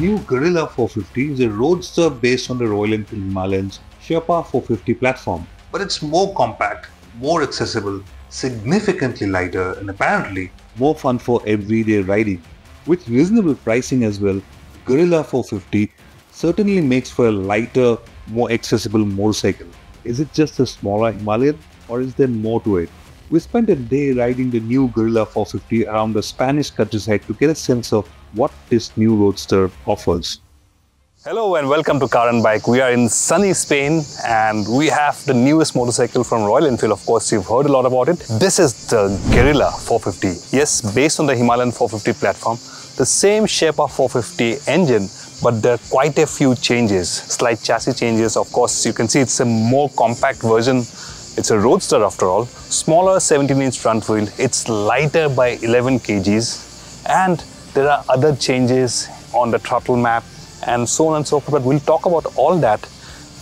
new Guerrilla 450 is a roadster based on the Royal Enfield Himalayan's Sherpa 450 platform, but it's more compact, more accessible, significantly lighter, and apparently more fun for everyday riding. With reasonable pricing as well, Guerrilla 450 certainly makes for a lighter, more accessible motorcycle. Is it just a smaller Himalayan or is there more to it? We spent a day riding the new Guerrilla 450 around the Spanish countryside to get a sense of what this new roadster offers. Hello and welcome to Car and Bike. We are in sunny Spain and we have the newest motorcycle from Royal Enfield. Of course, you've heard a lot about it. Mm. This is the Guerrilla 450. Yes, mm. based on the Himalayan 450 platform. The same Sherpa 450 engine, but there are quite a few changes. Slight chassis changes. Of course, you can see it's a more compact version it's a roadster after all, smaller 17 inch front wheel, it's lighter by 11 kgs and there are other changes on the throttle map and so on and so forth. But we'll talk about all that,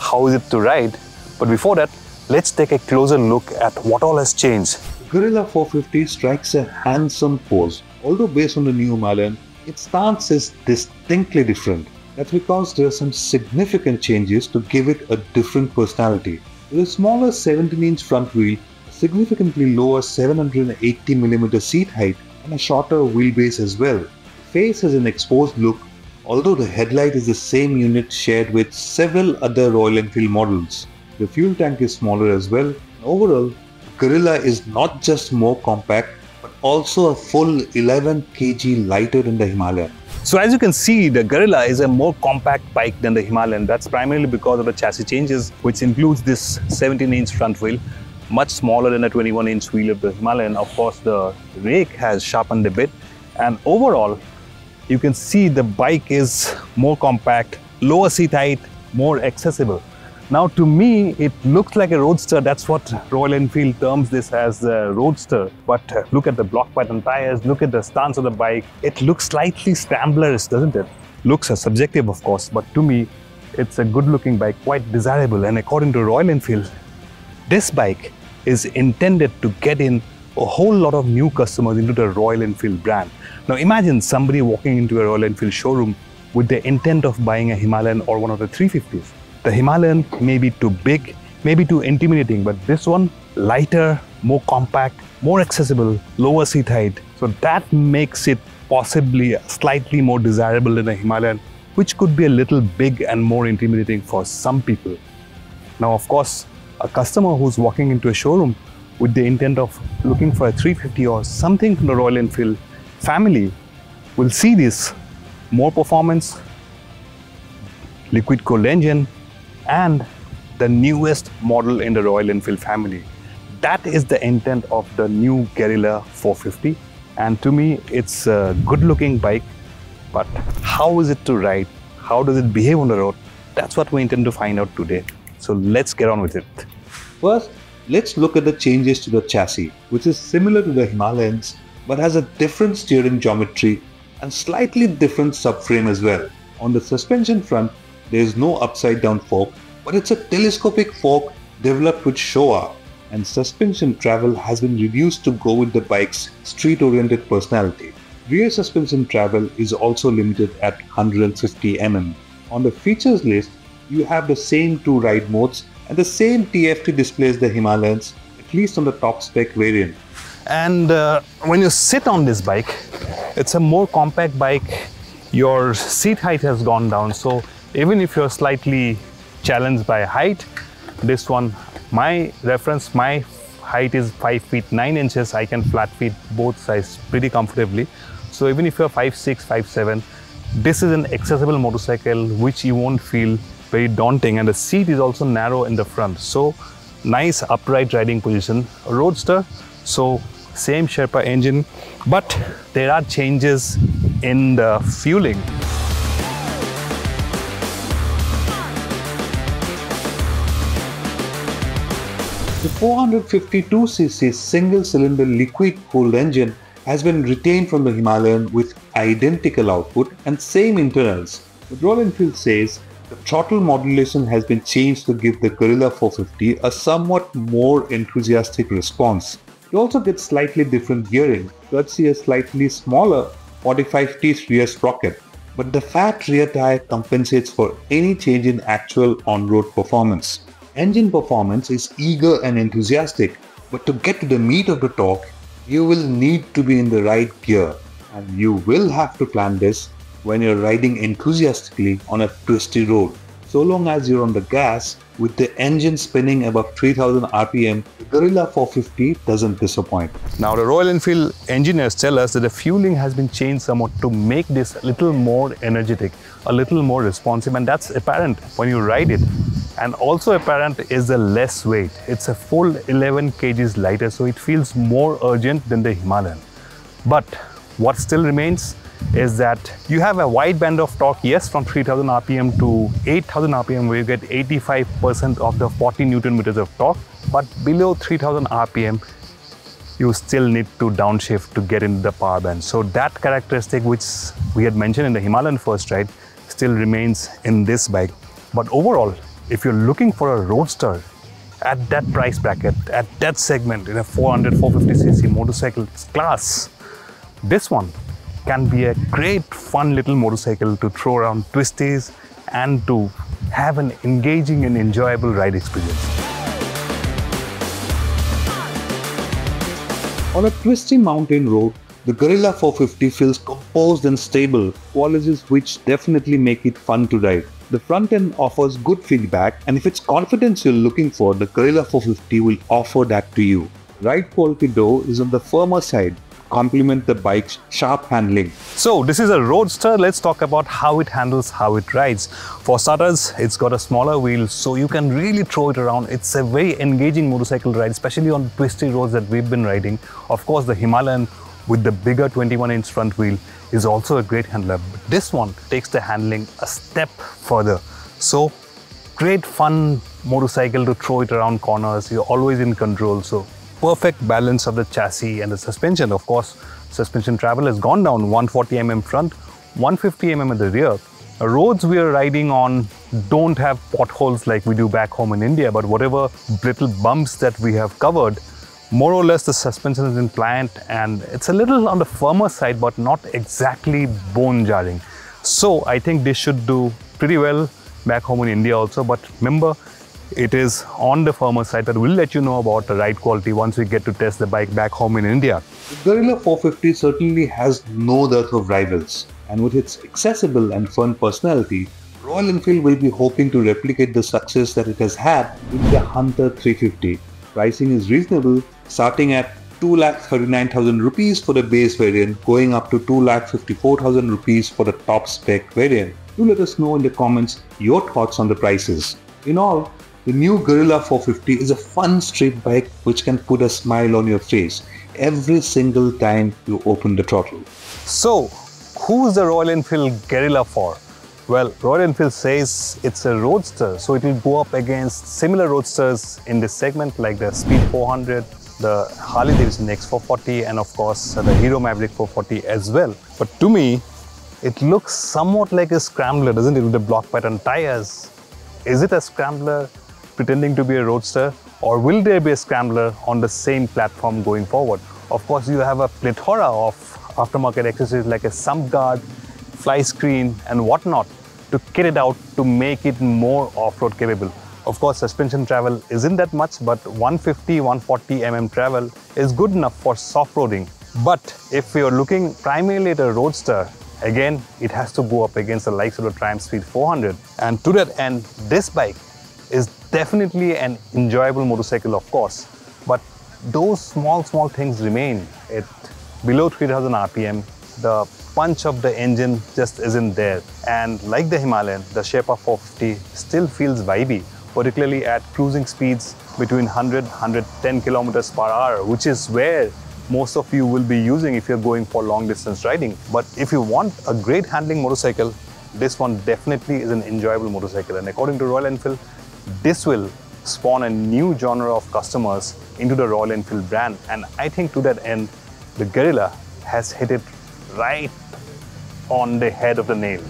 how is it to ride. But before that, let's take a closer look at what all has changed. Guerrilla 450 strikes a handsome pose. Although based on the new Himalayan, its stance is distinctly different. That's because there are some significant changes to give it a different personality. With a smaller 17-inch front wheel, significantly lower 780mm seat height, and a shorter wheelbase as well. Face has an exposed look, although the headlight is the same unit shared with several other Royal Enfield models. The fuel tank is smaller as well. Overall, Guerrilla is not just more compact, but also a full 11 kg lighter than the Himalayan. So as you can see, the Guerrilla is a more compact bike than the Himalayan. That's primarily because of the chassis changes, which includes this 17-inch front wheel, much smaller than the 21-inch wheel of the Himalayan. Of course, the rake has sharpened a bit. And overall, you can see the bike is more compact, lower seat height, more accessible. Now to me, it looks like a roadster. That's what Royal Enfield terms this as a roadster. But uh, look at the block pattern tires, look at the stance of the bike. It looks slightly scramblerish, doesn't it? Looks are subjective, of course, but to me, it's a good looking bike, quite desirable. And according to Royal Enfield, this bike is intended to get in a whole lot of new customers into the Royal Enfield brand. Now imagine somebody walking into a Royal Enfield showroom with the intent of buying a Himalayan or one of the 350s. The Himalayan may be too big, maybe too intimidating, but this one lighter, more compact, more accessible, lower seat height. So that makes it possibly slightly more desirable than a Himalayan, which could be a little big and more intimidating for some people. Now, of course, a customer who's walking into a showroom with the intent of looking for a 350 or something from the Royal Enfield family will see this more performance, liquid cooled engine, and the newest model in the Royal Enfield family. That is the intent of the new Guerrilla 450 and to me it's a good looking bike but how is it to ride? How does it behave on the road? That's what we intend to find out today. So let's get on with it. First, let's look at the changes to the chassis, which is similar to the Himalayans but has a different steering geometry and slightly different subframe as well. On the suspension front, there is no upside down fork, but it's a telescopic fork developed with Showa and suspension travel has been reduced to go with the bike's street-oriented personality. Rear suspension travel is also limited at 150 mm. On the features list, you have the same two ride modes and the same TFT displays the Himalayans, at least on the top spec variant. And uh, when you sit on this bike, it's a more compact bike. Your seat height has gone down, so even if you're slightly challenged by height this one my reference my height is 5 feet 9 inches i can flat feet both sides pretty comfortably so even if you're 5 6 5 7 this is an accessible motorcycle which you won't feel very daunting and the seat is also narrow in the front. So nice upright riding position roadster. So same sherpa engine but there are changes in the fueling. The 452cc single-cylinder liquid-cooled engine has been retained from the Himalayan with identical output and same internals. But Royal Enfield says the throttle modulation has been changed to give the Guerrilla 450 a somewhat more enthusiastic response. You also get slightly different gearing, courtesy a slightly smaller 45T rear sprocket. but the fat rear tire compensates for any change in actual on-road performance. Engine performance is eager and enthusiastic, but to get to the meat of the torque, you will need to be in the right gear and you will have to plan this when you're riding enthusiastically on a twisty road. So long as you're on the gas, with the engine spinning above 3000 RPM, the Guerrilla 450 doesn't disappoint. Now the Royal Enfield engineers tell us that the fueling has been changed somewhat to make this a little more energetic, a little more responsive and that's apparent when you ride it. And also apparent is the less weight. It's a full 11 kgs lighter so it feels more urgent than the Himalayan. But what still remains is that you have a wide band of torque, yes, from 3000 RPM to 8000 RPM, where you get 85% of the 40 Newton meters of torque, but below 3000 RPM, you still need to downshift to get into the power band. So that characteristic, which we had mentioned in the Himalayan first ride, still remains in this bike. But overall, if you're looking for a roadster at that price bracket, at that segment, in a 400, 450cc motorcycle class, this one can be a great fun little motorcycle to throw around twisties and to have an engaging and enjoyable ride experience. On a twisty mountain road, the Guerrilla 450 feels composed and stable, qualities which definitely make it fun to ride. The front end offers good feedback and if it's confidence you're looking for, the Guerrilla 450 will offer that to you. Ride quality though is on the firmer side complement the bike's sharp handling. So this is a Roadster. Let's talk about how it handles, how it rides. For starters, it's got a smaller wheel so you can really throw it around. It's a very engaging motorcycle ride, especially on twisty roads that we've been riding. Of course, the Himalayan with the bigger 21 inch front wheel is also a great handler. But this one takes the handling a step further. So great fun motorcycle to throw it around corners. You're always in control. So perfect balance of the chassis and the suspension. Of course, suspension travel has gone down 140 mm front, 150 mm at the rear. The roads we are riding on don't have potholes like we do back home in India, but whatever brittle bumps that we have covered, more or less the suspension is in pliant and it's a little on the firmer side, but not exactly bone jarring. So I think this should do pretty well back home in India also. But remember, it is on the firmer side, but we'll let you know about the ride quality once we get to test the bike back home in India. The Guerrilla 450 certainly has no dearth of rivals, and with its accessible and fun personality, Royal Enfield will be hoping to replicate the success that it has had with the Hunter 350. Pricing is reasonable, starting at 2,39,000 rupees for the base variant, going up to 2,54,000 rupees for the top spec variant. Do let us know in the comments your thoughts on the prices. In all, the new Guerrilla 450 is a fun street bike which can put a smile on your face every single time you open the throttle. So, who's the Royal Enfield Guerrilla for? Well, Royal Enfield says it's a roadster, so it will go up against similar roadsters in this segment like the Speed 400, the Harley Davidson X440 and of course the Hero Maverick 440 as well. But to me, it looks somewhat like a scrambler, doesn't it, with the block pattern tires. Is it a scrambler? Pretending to be a roadster or will there be a scrambler on the same platform going forward? Of course, you have a plethora of aftermarket accessories like a sump guard, fly screen and whatnot to kit it out to make it more off-road capable. Of course, suspension travel isn't that much, but 150, 140 mm travel is good enough for soft-roading. But if you're looking primarily at a roadster, again, it has to go up against the likes of the Triumph Speed 400. And to that end, this bike is definitely an enjoyable motorcycle, of course, but those small, small things remain. At below 3000 RPM, the punch of the engine just isn't there. And like the Himalayan, the Sherpa 450 still feels vibey, particularly at cruising speeds between 100, 110 kilometers per hour, which is where most of you will be using if you're going for long distance riding. But if you want a great handling motorcycle, this one definitely is an enjoyable motorcycle. And according to Royal Enfield, this will spawn a new genre of customers into the Royal Enfield brand. And I think to that end, the Guerrilla has hit it right on the head of the nail.